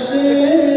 nascer.